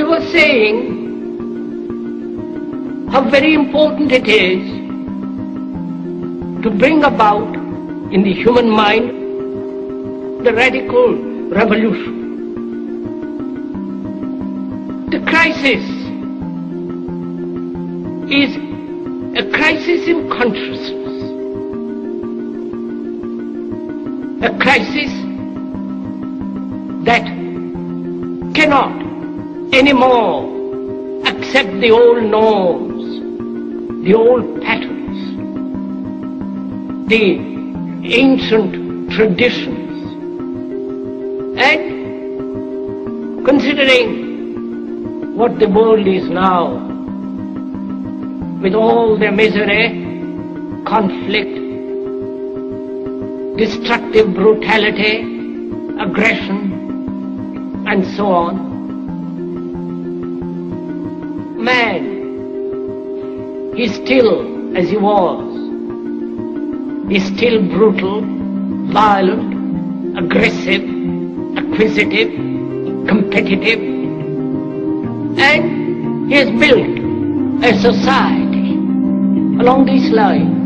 was saying how very important it is to bring about in the human mind the radical revolution. The crisis is a crisis in consciousness, a crisis that cannot anymore accept the old norms, the old patterns, the ancient traditions. And considering what the world is now, with all their misery, conflict, destructive brutality, aggression, and so on, man. He's still as he was. He's still brutal, violent, aggressive, acquisitive, competitive, and he has built a society along these lines